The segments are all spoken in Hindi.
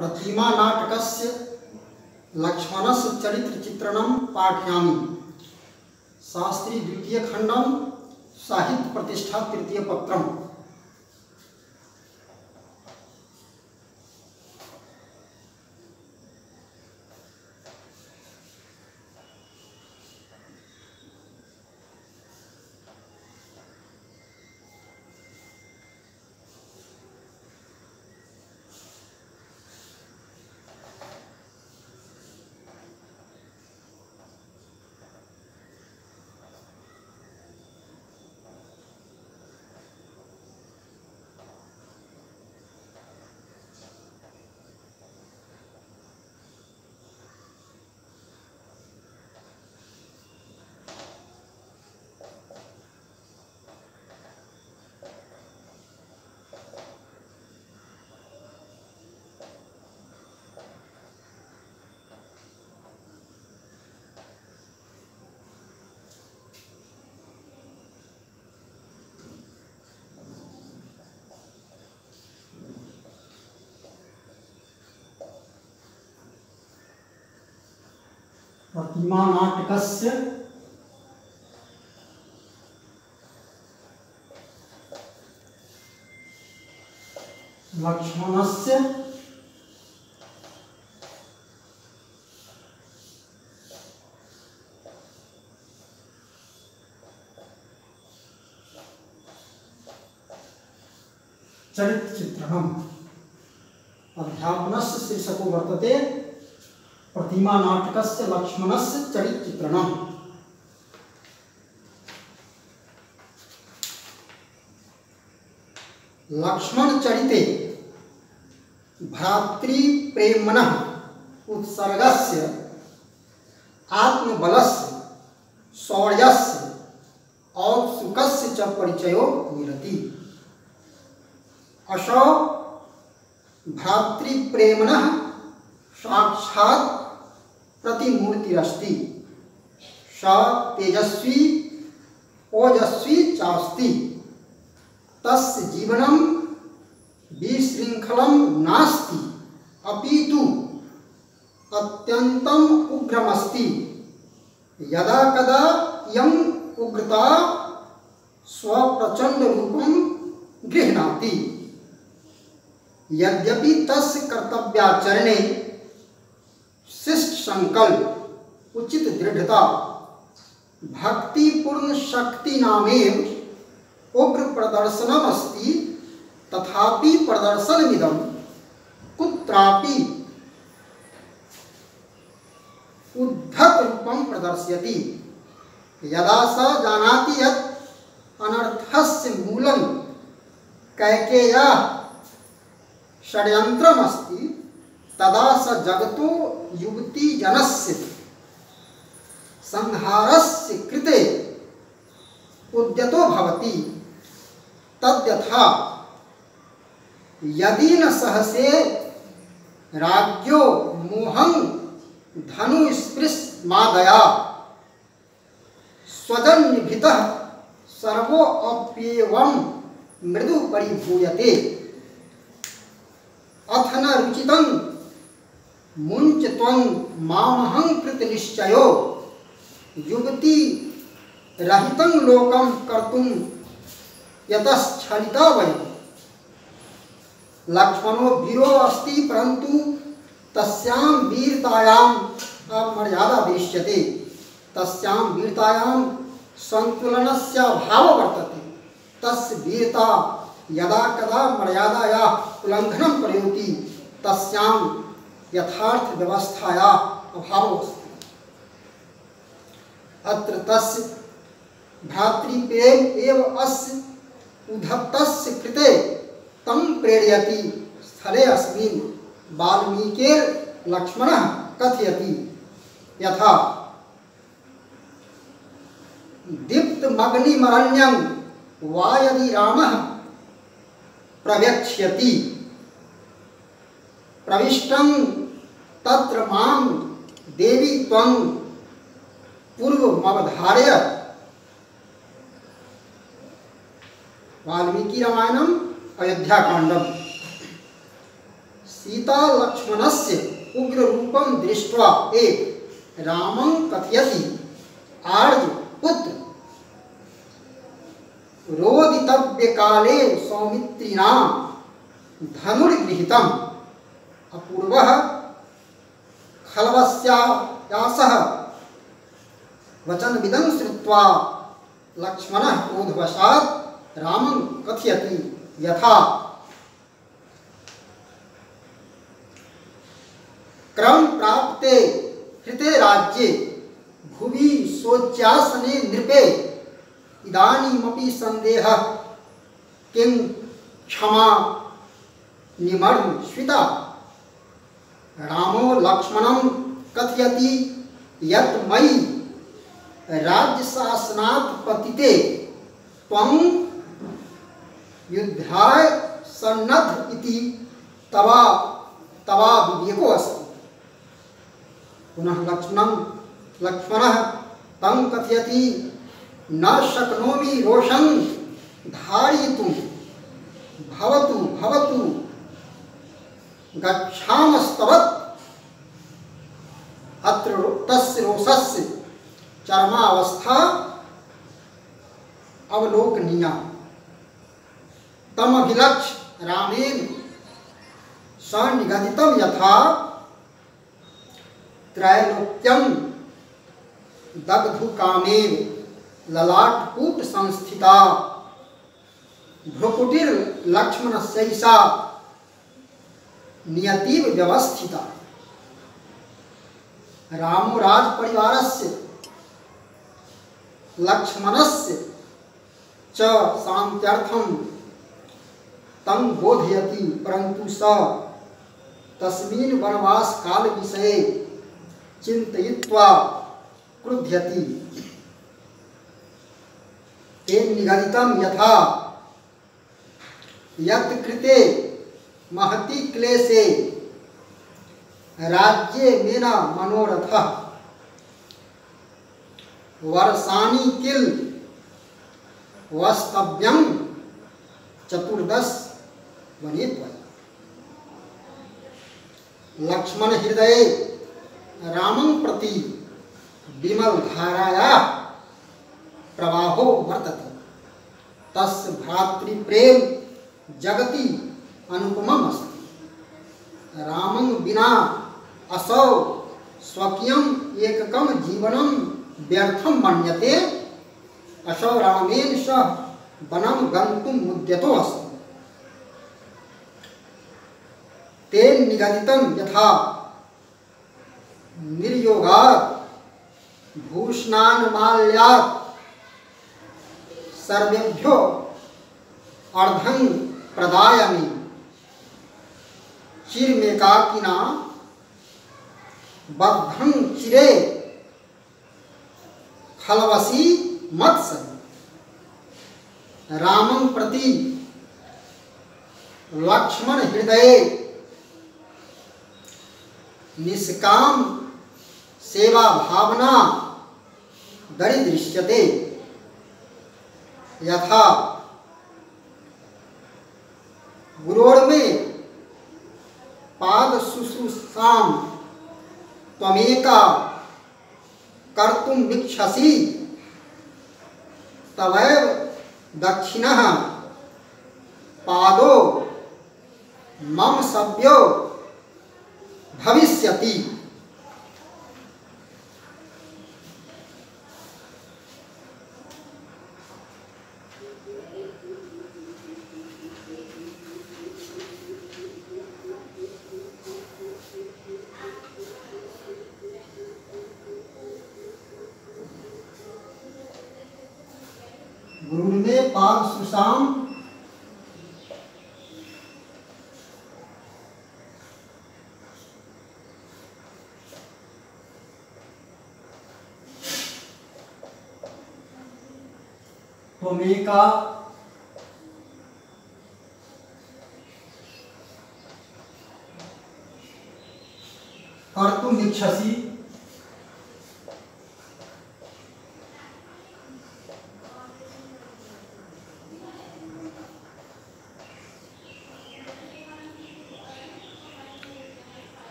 प्रतिमा नाटकस्य लक्ष्मणस्य चरित्रचित्रणं पाठयामि। शास्त्री द्वितीयखंड साहित्य प्रतिष्ठा तृतीय तृतीयपत्रम्। प्रतिमा नाटकस्य लक्ष्मणस्य चरित्रचित्रणम् अध्यापनस्य शीर्षको वर्तते प्रतिमा नाटकस्य लक्ष्मणस्य चरित्रचित्रणम् लक्ष्मण चरिते भ्रातृप्रेमणः उत्सर्गस्य, आत्मबलस्य, शौर्यस्य, औत्सुकस्य च परिचयो मिलति। असौ भ्रातृप्रेमणः साक्षात् प्रतिमूर्तिरस्ति स तेजस्वी, ओजस्वी चास्ति। तस्य जीवनं विशृङ्खलं नास्ति अपितु अत्यन्तम् उग्रमस्ति। यदा कदा इयम् उग्रता स्वप्रचण्डरूपं गृह्णाति। यद्यपि तस्य कर्तव्याचरणे संकल्प, उचित दृढ़ता, भक्तिपूर्ण शक्ति नामेव उग्र प्रदर्शनम अस्ति, तथापि प्रदर्शनमिदं कुत्रापि उद्धत रूपं प्रदर्शयति। यदा स जानाति यत् अनर्थस्य मूलं कैकेयः षड्यन्त्रमस्ति तदा स जगतो युवती जनस्य। संहारस्य कृते उद्यतो भवति। तद्यथा यदि न सहसे राज्ञो मोहं धनुस्पृशमादया स्वजन्यभितः सर्वो अप्येवं मृदु परिभूयते अथ न रुचितं मुंच त्वं मामहं कृत निश्चयो। युवती रहितं लोकं कर्तुं यतश्चलिता वयं लक्ष्मणो वीरो अस्ति, परन्तु तस्यां वीरतायाम् अमर्यादा दृश्यते तस्यां वीरतायां सन्तुलनस्य अभावः वर्तते। तस्य वीरता यदा कदा मर्यादायाः उल्लङ्घनं करोति, तस्यां यथार्थ व्यवस्थाया अभावो अत्र तस्य भ्रातृप्रेम एव अस्य उद्धतस्य कृते तं प्रेरयति, स्थले अस्मिन् वाल्मीकिर् लक्ष्मणः कथयति। यथा, दीप्तमग्निमरण्यं वा यदि रामः प्रव्यक्ष्यति। प्रविष्टं तत्र माँ देवी त्वं पूर्वमवधारय। वाल्मीकि रामायणम अयोध्याकांडम सीता लक्ष्मणस्य उग्र रूपम दृष्ट्वा एक रामं कथयति, आर्य पुत्र। रोदितव्य काले सौमित्रिणा धनुर्गृहीतम्। अपूर्वः खलवस्यायासः वचनविदं श्रुत्वा लक्ष्मणः क्रोधवशात् रामं कथयति यथा। क्रम प्राप्ते हृते राज्ये भुवि शोच्यासने नृपे। इदानीमपि सन्देहः। किं क्षमा निमर्म श्विता रामो लक्ष्मणं कथयति यत् मयि राज्यशासनात् पतिते त्वं युद्धाय सन्नद्ध इति तवा तवा विवेको अस्ति। पुनः लक्ष्मणं लक्ष्मणः तं कथयति, न शक्नोमि रोषं धारयितुं, भवतु भवतु गच्छामस्तवत्। अत्र तस्य रोषस्य चरमावस्था अवलोकनीया। तमभिलक्ष्य रामेण सनिगदितं यथा त्रैलोक्यं दग्धुकामेव ललाटकूट संस्थिता भ्रुकुटिर लक्ष्मणस्यैषा नियतिव व्यवस्थिता। रामो राजपरिवारस्य लक्ष्मणस्य च शान्त्यर्थं तं बोधयति, परन्तु स तस्मिन् वनवासकालविषये चिन्तयित्वा क्रुध्यति। तेन निगदितं यथा यत् कृते महति क्लेशे। राज्ये मेन मनोरथः। वर्षाणि किल वस्तव्यं चतुर्दश त्वया लक्ष्मण हृदय रामं प्रति विमल धाराया प्रवाहो वर्तते। तस्य भ्रातृप्रेम जगति अनुपमम् अस्ति। रामं विना असौ स्वकीयम् एककं जीवनं व्यर्थं मन्यते। असौ रामेण सह वनं गन्तुं मुद्यतो अस्ति। तेन निगदितं यथा निर्योगात्, भूषणान्माल्यात्, सर्वेभ्यो अर्धं प्रदायामि चिरमेकाकिना बद्धं चिरे। खलवसी मत्स्य रामं प्रति लक्ष्मण हृदय। निष्काम सेवा भावना दरिदृश्यते यथा गुरोर्मे पाद शुश्रूषाम त्वमेका कर्तुम इच्छसि तवैव दक्षिणः पादो मम सभ्यो भविष्यति। गुरुर्मे पाद सुशाम कर्तुम इच्छसि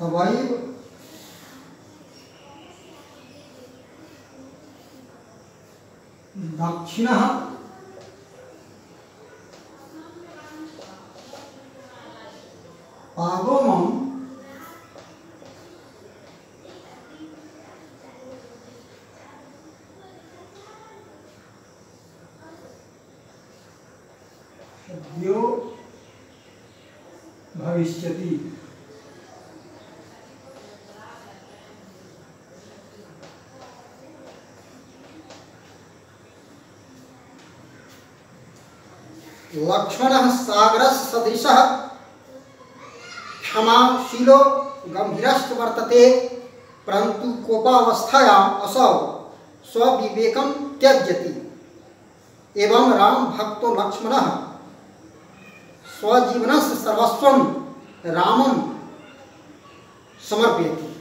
तवैव दक्षिणः। पागोमं भविष्यति। लक्ष्मणः सागरस्य सदृशः। क्षमाशीलो गंभीरश्च वर्तते परंतु कोपावस्थायाम् असौ स्विवेक त्यजति। एवं राम भक्तो लक्ष्मणः स्वजीवनस्य सर्वस्वं रामं समर्पयति।